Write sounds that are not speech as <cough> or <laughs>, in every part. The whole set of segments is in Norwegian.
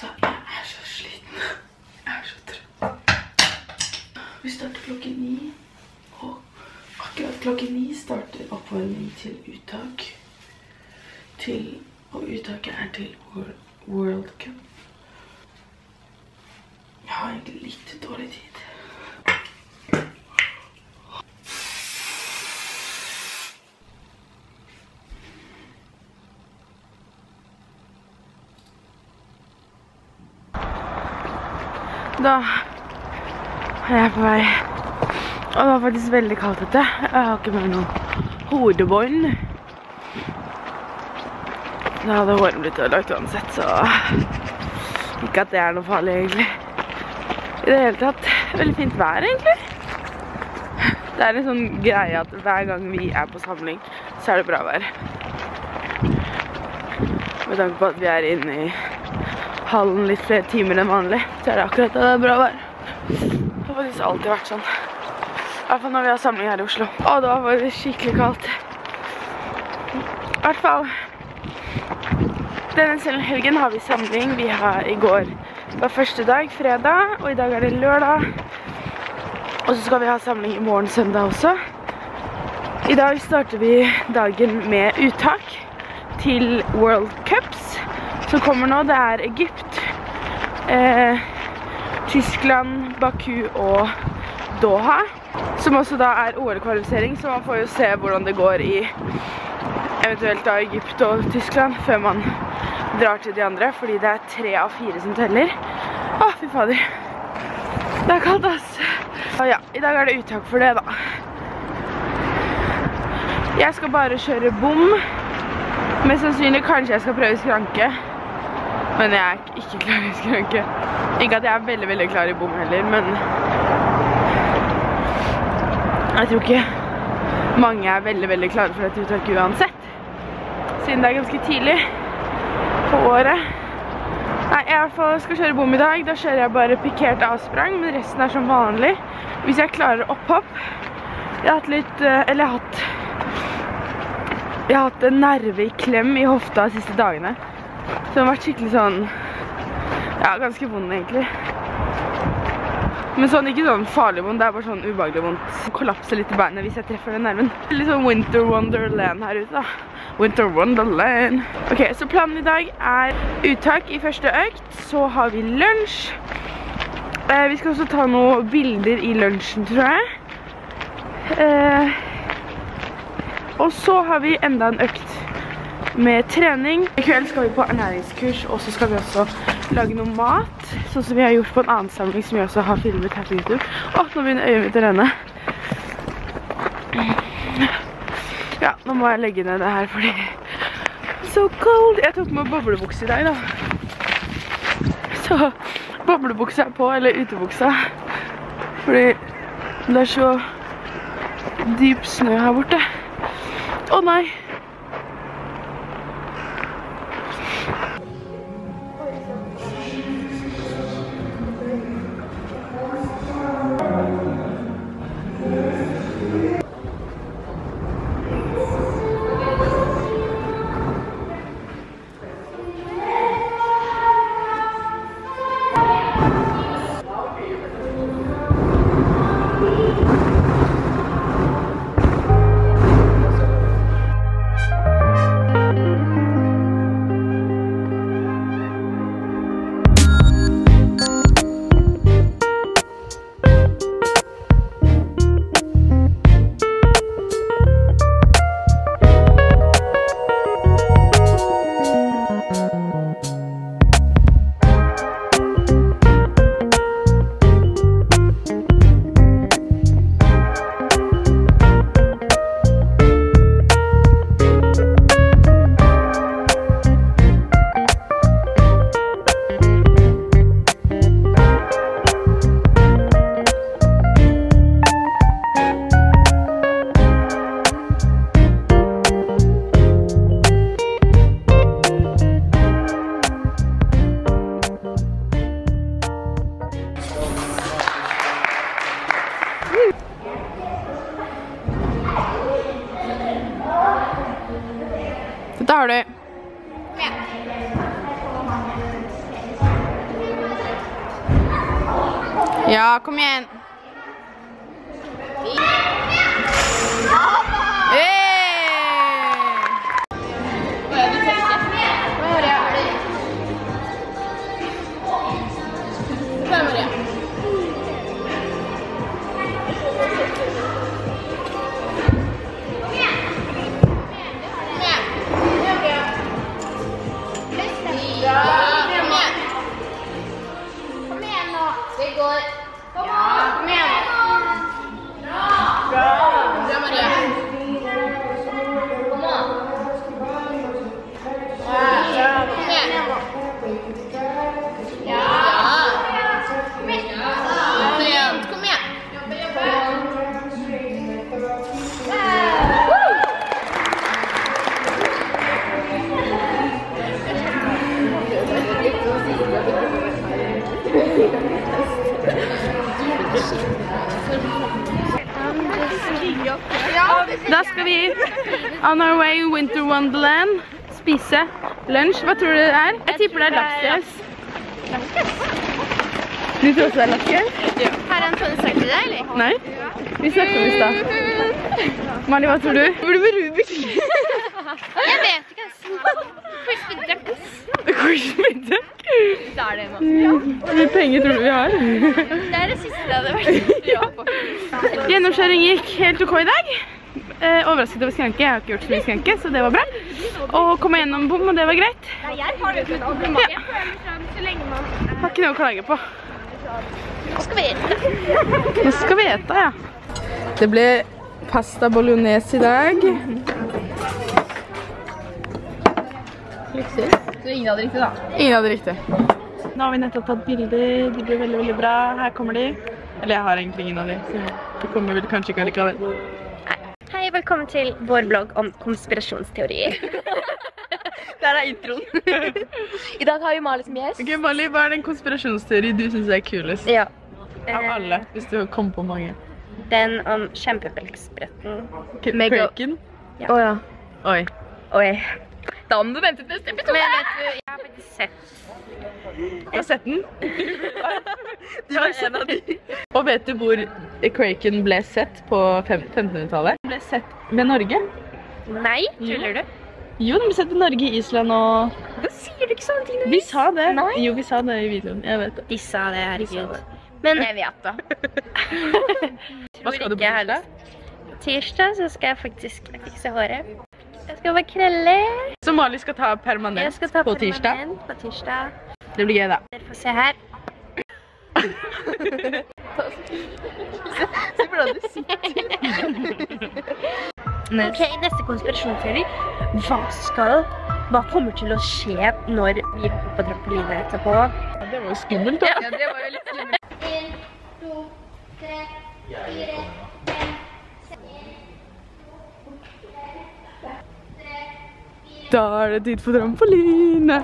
Altså, jeg er så sliten. Jeg er så trøtt. Vi starter klokken ni. Og akkurat klokken ni starter oppvarming til uttak. Til, og uttaket er til World, Cup. Jeg har egentlig litt dårlig tid. Da er jeg på vei. Og det var faktisk veldig kaldt ute. Jeg har ikke med noen hodebånd. Da hadde håret blitt ødelagt uansett, så ikke at det er noe farlig, egentlig. I det hele tatt, veldig fint vær, egentlig. Det er en sånn greie at hver gang vi er på samling, så er det bra vær. Med tanke på at vi er inne i hallen litt flere timer enn vanlig, så er det akkurat det er bra vær. Det har faktisk alltid vært sånn. I hvert fall når vi har samling her i Oslo. Å, det var faktisk skikkelig kaldt. I hvert fall. Denne helgen har vi samling. Vi har i går var første dag, fredag, og i dag er det lørdag. Og så skal vi ha samling i morgen søndag også. I dag starter vi dagen med uttak til World Cups som kommer nå. Det er Egypt, eh, Tyskland, Baku og Doha. Som også da er OL-kvalifisering, så man får jo se hvordan det går i eventuelt da Egypt og Tyskland før man drar til de andre, fordi det er tre av fire som teller. Å, fy fader. Det er kaldt, ass. Og ja, i dag er det uttak for det, da. Jeg skal bare kjøre bom. Mest sannsynlig kanskje jeg skal prøve skranke. Men jeg er ikke klar i skranke. Ikke at jeg er veldig, veldig klar i bom heller, men jeg tror ikke mange er veldig, veldig klare for dette uttaket uansett. Siden det er ganske tidlig på året. Nei, jeg skal kjøre bom i dag. Da kjører jeg bare pikert avsprang, men resten er som vanlig. Hvis jeg klarer opphopp. Jeg har hatt litt, eh, eller jeg har hatt jeg har hatt en nerve i klem i hofta de siste dagene. Så den har vært skikkelig sånn, ja, ganske vond egentlig. Men sånn, ikke sånn farlig vond, det er bare sånn ubehagelig vondt. Kollapser litt i beinet hvis jeg treffer den nerven. Litt sånn Winter Wonderland her ute da. Winter Wonderland. Ok, så planen i dag er uttak i første økt, så har vi lunsj. Eh, vi skal også ta noen bilder i lunsjen, tror jeg. Eh, og så har vi enda en økt med trening. I kveld skal vi på ernæringskurs, og så skal vi også lage noe mat, sånn som vi har gjort på en annen samling som vi også har filmet her på YouTube. Åh, nå begynner øyet mitt å renne. Ja, nå må jeg legge ned det her fordi So cold! Jeg tok med boblebukse i dag, da. Så boblebuksa er på, eller utebuksa. Fordi det er så dyp snø her borte. Å nei! Ja, kom igjen. Da skal vi on our way Winter Wonderland spise lunsj. Hva tror du det er? Jeg tipper det er lapskaus. Du tror også det er lapskaus? Her er en sånn sak til deg, eller? Nei? Vi snakket om det i stad. Mali, hva tror du? Burde du med Rubik? <laughs> Jeg vet Crispy duck. Korsmiddag. Det er det nå. Hvor mye penger tror du vi har? Det er det siste det hadde vært. Gjennomkjøring gikk helt ok i dag. Eh, overrasket over skranke. Jeg har ikke gjort så mye skranke, så det var bra. Og kom meg gjennom bom, og det var greit. Jeg har det Ja. Jeg man Har ikke noe å klage på. Nå skal vi ete. Nå skal vi ete, ja. Det ble pasta bolognese i dag. Så ingen hadde riktig, da. Ingen hadde riktig. Nå har vi nettopp tatt bilder. De blir veldig, veldig bra. Her kommer de. Eller jeg har egentlig ingen av de, så de kommer vel kanskje ikke allikevel. Hei, velkommen til vår blogg om konspirasjonsteorier. <laughs> Der er introen. I dag har vi Mali som gjest. Ok, Mali, hva er den konspirasjonsteori du syns er kulest? Ja. Av Eh, alle, hvis du kom på mange. Den om kjempebelgspretten. Kraken? Å Kraken? Oh, ja. Oi. Oi. Må du vente til neste episode. Men vet du, jeg har faktisk sett Du har sett den? <laughs> du har sett den. Og vet du hvor Kraken ble sett på 1500-tallet? Den ble sett ved Norge. Nei, tuller du? Jo, den ble sett ved Norge, Island og Da sier du ikke sånne ting. Vi sa det. Nei. Jo, vi sa det i videoen. Jeg vet det. De sa det, herregud. Men jeg vet det. <laughs> Hva skal du på tirsdag? Tirsdag så skal jeg faktisk fikse håret. Jeg skal være krøller. Så Mali skal ta Jeg permanent skal ta på tirsdag. permanent på tirsdag. Det blir gøy, da. Dere får se her. <laughs> Ok, neste konspirasjonsteori. Hva skal Hva kommer til å skje når vi hopper på trampoline etterpå? Ja, Det var jo skummelt, da. Ja, det var jo litt skummelt. En, to, tre, fire, Da er det tid for trampoline.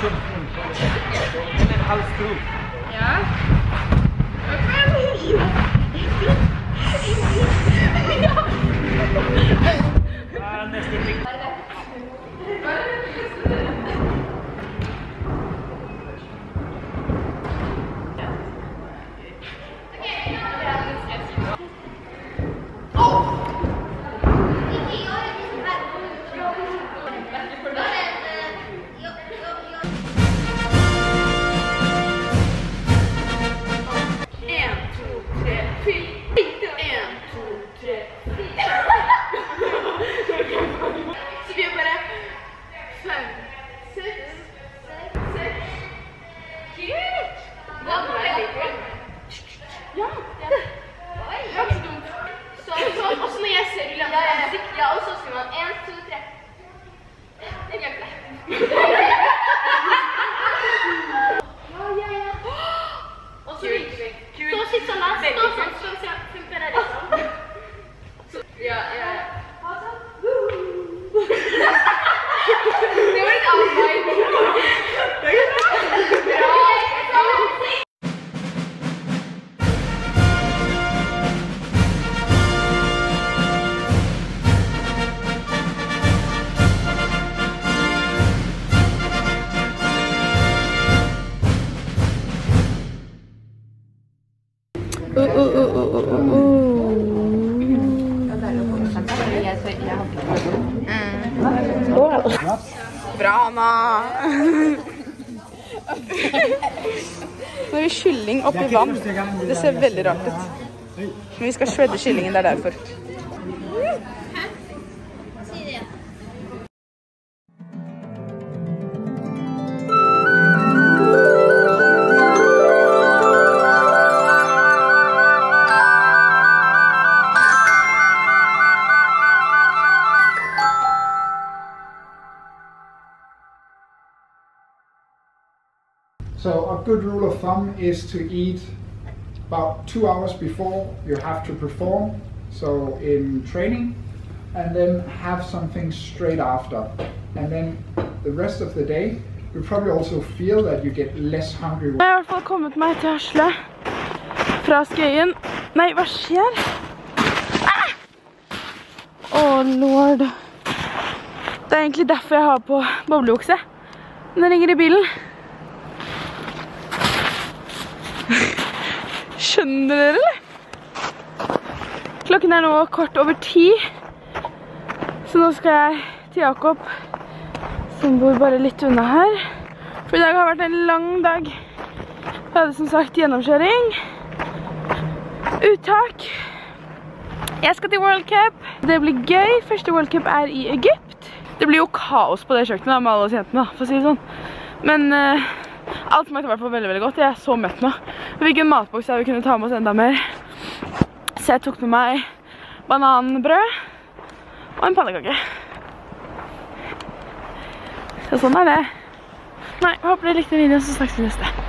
Så Bra, Anna! Nå har vi kylling oppi vann. Det ser veldig rart ut. Men vi skal shredde kyllingen, det er derfor. Thumb is to eat about two hours before you have to perform, so in training, and then have something straight after. And then the rest of the day, you probably also feel that you get less hungry. Jeg har i hvert fall kommet meg til Hasle fra Skøyen. Nei, hva skjer? Å, lord. Det er egentlig derfor jeg har på boblebukse. Den ringer i bilen. Skjønner dere, eller? Klokken er nå kvart over ti. Så nå skal jeg til Jakob, som bor bare litt unna her. For i dag har vært en lang dag. Jeg hadde som sagt gjennomkjøring. Uttak. Jeg skal til World Cup. Det blir gøy. Første World Cup er i Egypt. Det blir jo kaos på det kjøkkenet med alle oss jentene, for å si det sånn. Men eh, alt smakte i hvert fall veldig, veldig godt. Jeg er så mett nå. Vi fikk en matboks vi kunne ta med oss enda mer. Så jeg tok med meg bananbrød og en pannekake. Så sånn er det. Nei, jeg håper dere likte videoen, så snakkes vi neste.